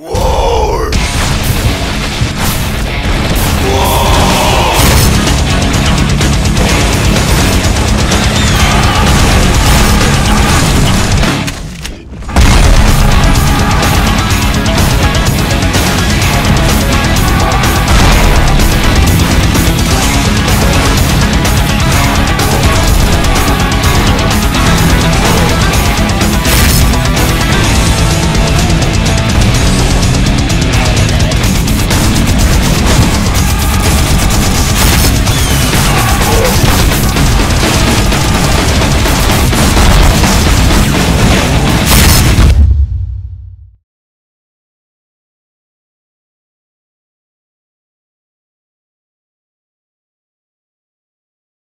Whoa!